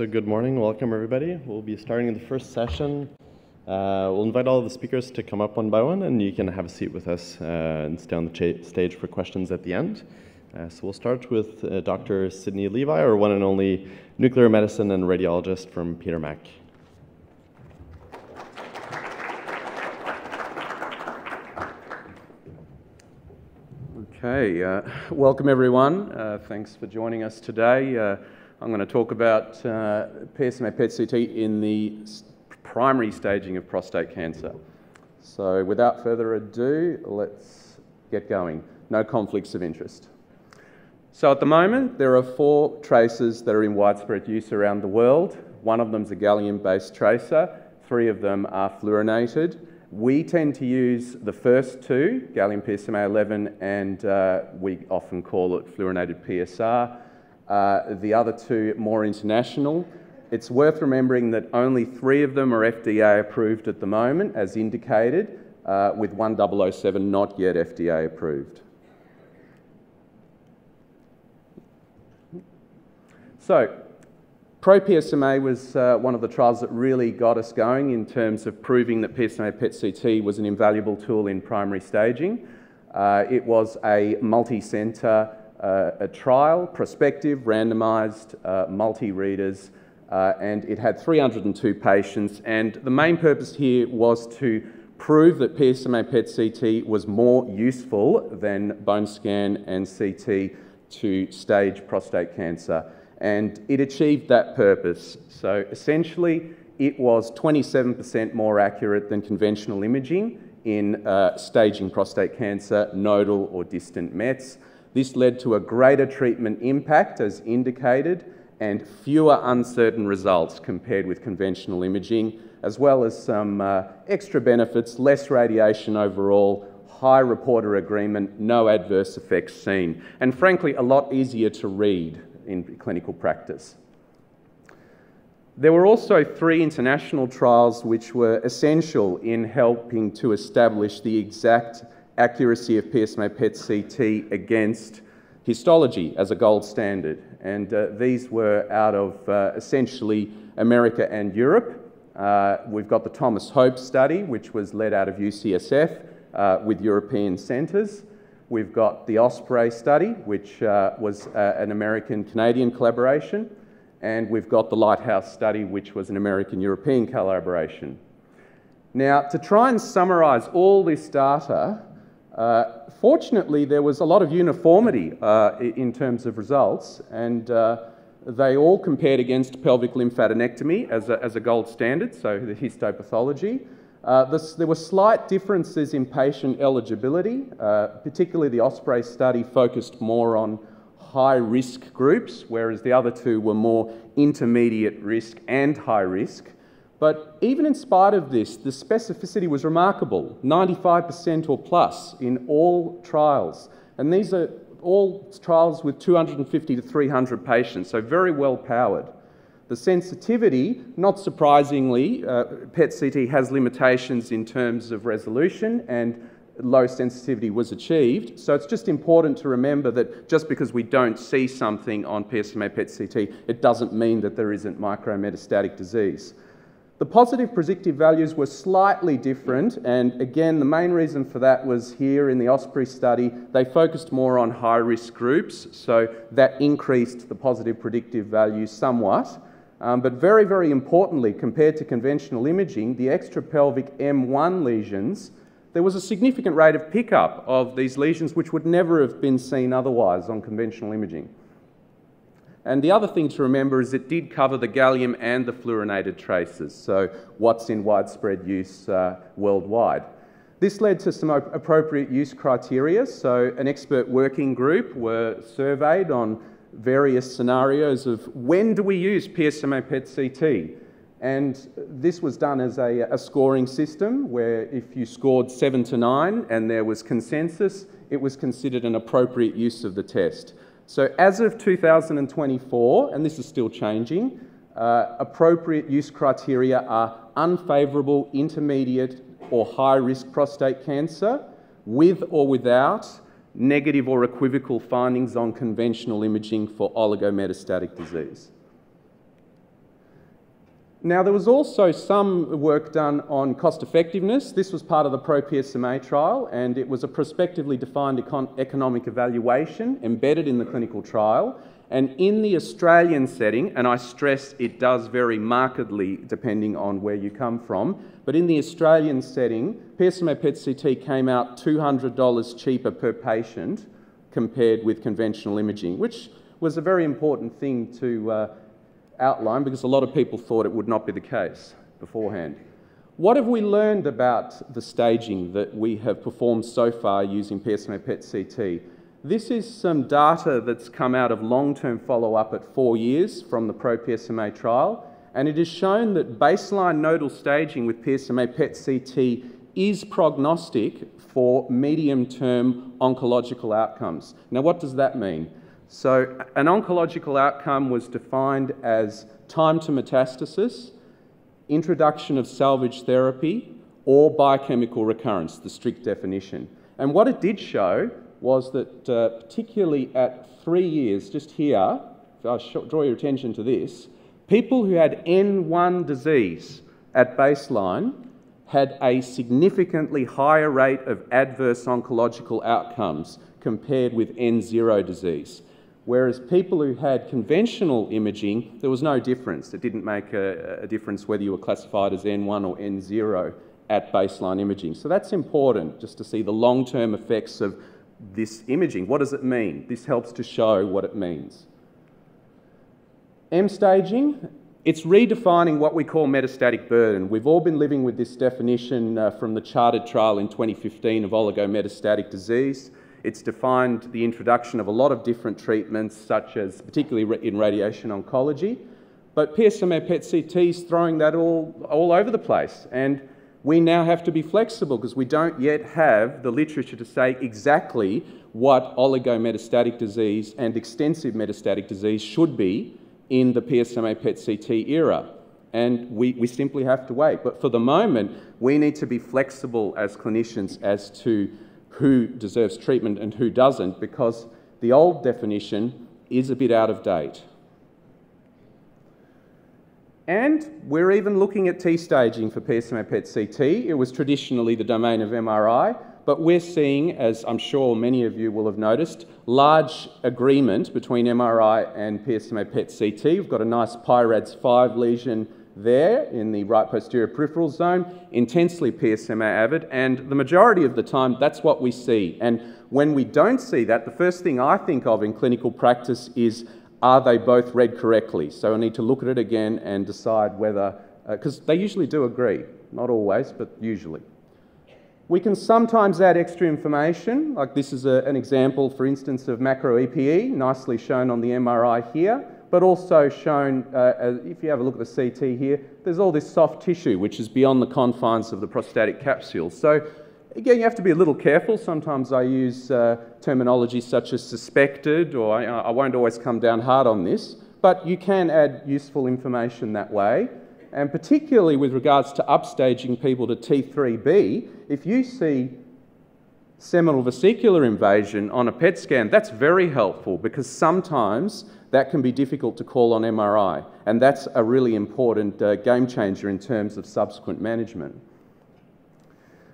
so good morning. Welcome, everybody. We'll be starting the first session. Uh, we'll invite all of the speakers to come up one by one, and you can have a seat with us uh, and stay on the stage for questions at the end. Uh, so we'll start with uh, Dr. Sidney Levy, our one and only nuclear medicine and radiologist from Peter Mac. Okay, uh, welcome everyone. Uh, thanks for joining us today. I'm going to talk about uh, PSMA PET CT in the primary staging of prostate cancer. So, without further ado, let's get going. No conflicts of interest. So, at the moment, there are four tracers that are in widespread use around the world. One of them is a gallium based tracer, three of them are fluorinated. We tend to use the first two, gallium PSMA 11, and uh, we often call it fluorinated PSR. Uh, the other two more international. It's worth remembering that only three of them are FDA approved at the moment, as indicated, uh, with 1007 not yet FDA approved. So, Pro-PSMA was uh, one of the trials that really got us going in terms of proving that PSMA PET-CT was an invaluable tool in primary staging. Uh, it was a multi-centre uh, a trial, prospective, randomised, uh, multi-readers, uh, and it had 302 patients. And the main purpose here was to prove that PSMA PET-CT was more useful than bone scan and CT to stage prostate cancer and it achieved that purpose. So essentially, it was 27% more accurate than conventional imaging in uh, staging prostate cancer, nodal or distant METs. This led to a greater treatment impact, as indicated, and fewer uncertain results compared with conventional imaging, as well as some uh, extra benefits, less radiation overall, high reporter agreement, no adverse effects seen, and frankly, a lot easier to read in clinical practice. There were also three international trials which were essential in helping to establish the exact accuracy of PSMA PET CT against histology as a gold standard. And uh, these were out of uh, essentially America and Europe. Uh, we've got the Thomas Hope study, which was led out of UCSF uh, with European centres. We've got the Osprey study, which uh, was uh, an American Canadian collaboration, and we've got the Lighthouse study, which was an American European collaboration. Now, to try and summarise all this data, uh, fortunately, there was a lot of uniformity uh, in terms of results, and uh, they all compared against pelvic lymphadenectomy as a, as a gold standard, so the histopathology. Uh, this, there were slight differences in patient eligibility, uh, particularly the Osprey study focused more on high risk groups, whereas the other two were more intermediate risk and high risk. But even in spite of this, the specificity was remarkable 95% or plus in all trials. And these are all trials with 250 to 300 patients, so very well powered. The sensitivity, not surprisingly, uh, PET CT has limitations in terms of resolution and low sensitivity was achieved. So it's just important to remember that just because we don't see something on PSMA PET CT, it doesn't mean that there isn't micrometastatic disease. The positive predictive values were slightly different, and again, the main reason for that was here in the Osprey study, they focused more on high risk groups, so that increased the positive predictive value somewhat. Um, but very, very importantly, compared to conventional imaging, the extrapelvic M1 lesions, there was a significant rate of pickup of these lesions which would never have been seen otherwise on conventional imaging. And the other thing to remember is it did cover the gallium and the fluorinated traces, so what's in widespread use uh, worldwide. This led to some appropriate use criteria. So, an expert working group were surveyed on various scenarios of when do we use PSMA PET CT? And this was done as a, a, scoring system where if you scored seven to nine and there was consensus, it was considered an appropriate use of the test. So as of 2024, and this is still changing, uh, appropriate use criteria are unfavourable, intermediate, or high risk prostate cancer with or without negative or equivocal findings on conventional imaging for oligometastatic disease. Now, there was also some work done on cost effectiveness. This was part of the Pro PSMA trial, and it was a prospectively defined econ- economic evaluation embedded in the clinical trial. And in the Australian setting, and I stress it does vary markedly depending on where you come from, but in the Australian setting, PSMA PET CT came out $200 cheaper per patient compared with conventional imaging, which was a very important thing to. Uh, outline because a lot of people thought it would not be the case beforehand. What have we learned about the staging that we have performed so far using PSMA PET CT? This is some data that's come out of long term follow up at four years from the Pro PSMA trial, and it has shown that baseline nodal staging with PSMA PET CT is prognostic for medium term oncological outcomes. Now, what does that mean? So, an oncological outcome was defined as time to metastasis, introduction of salvage therapy, or biochemical recurrence, the strict definition. And what it did show was that, uh, particularly at three years, just here, I draw your attention to this, people who had N1 disease at baseline had a significantly higher rate of adverse oncological outcomes compared with N0 disease. Whereas people who had conventional imaging, there was no difference. It didn't make a, a, difference whether you were classified as N1 or N0 at baseline imaging. So that's important just to see the long term effects of this imaging. What does it mean? This helps to show what it means. M staging, it's redefining what we call metastatic burden. We've all been living with this definition uh, from the CHAARTED trial in 2015 of oligometastatic disease. It's defined the introduction of a lot of different treatments, such as particularly in radiation oncology. But PSMA PET CT is throwing that all, all over the place. And we now have to be flexible because we don't yet have the literature to say exactly what oligometastatic disease and extensive metastatic disease should be in the PSMA PET CT era. And we, we simply have to wait. But for the moment, we need to be flexible as clinicians as to who deserves treatment and who doesn't because the old definition is a bit out of date. And we're even looking at T staging for PSMA PET CT. It was traditionally the domain of MRI, but we're seeing, as I'm sure many of you will have noticed, large agreement between MRI and PSMA PET CT. We've got a nice PIRADS 5 lesion there in the right posterior peripheral zone, intensely PSMA avid, and the majority of the time that's what we see. And when we don't see that, the first thing I think of in clinical practice is are they both read correctly? So I need to look at it again and decide whether, because uh, they usually do agree, not always, but usually. We can sometimes add extra information, like this is a, an example, for instance, of macro EPE, nicely shown on the MRI here but also shown, uh, if you have a look at the CT here, there's all this soft tissue which is beyond the confines of the prostatic capsule. So again, you have to be a little careful. Sometimes I use uh, terminology such as suspected, or I, I won't always come down hard on this, but you can add useful information that way. And particularly with regards to upstaging people to T3B, if you see seminal vesicular invasion on a PET scan, that's very helpful because sometimes that can be difficult to call on MRI, and that's a really important uh, game changer in terms of subsequent management.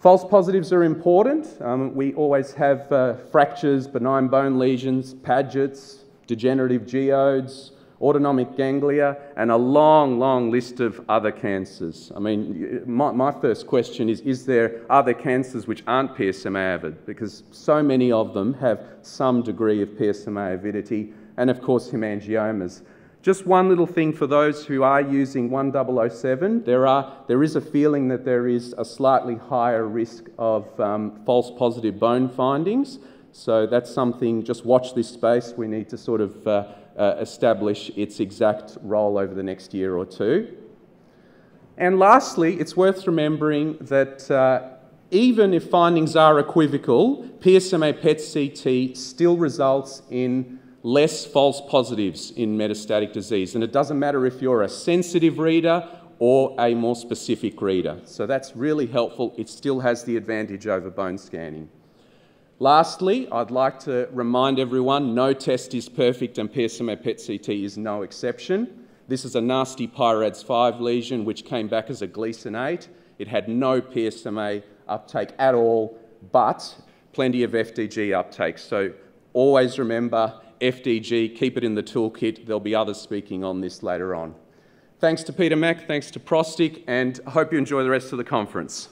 False positives are important. Um, we always have uh, fractures, benign bone lesions, Pagets, degenerative geodes, autonomic ganglia, and a long, long list of other cancers. I mean, my, my, first question is, is there, are there cancers which aren't PSMA avid? Because so many of them have some degree of PSMA avidity, and of course hemangiomas. Just one little thing for those who are using 1007, there, are, there is a feeling that there is a slightly higher risk of um, false positive bone findings. So that's something, just watch this space. We need to sort of uh, uh, establish its exact role over the next year or two. And lastly, it's worth remembering that uh, even if findings are equivocal, PSMA PET CT still results in less false positives in metastatic disease. And it doesn't matter if you're a sensitive reader or a more specific reader. So that's really helpful. It still has the advantage over bone scanning. Lastly, I'd like to remind everyone no test is perfect and PSMA PET CT is no exception. This is a nasty PIRADS 5 lesion which came back as a Gleason 8. It had no PSMA uptake at all, but plenty of FDG uptake. So always remember FDG, keep it in the toolkit. There'll be others speaking on this later on. Thanks to Peter Mac, thanks to Prostic, and I hope you enjoy the rest of the conference.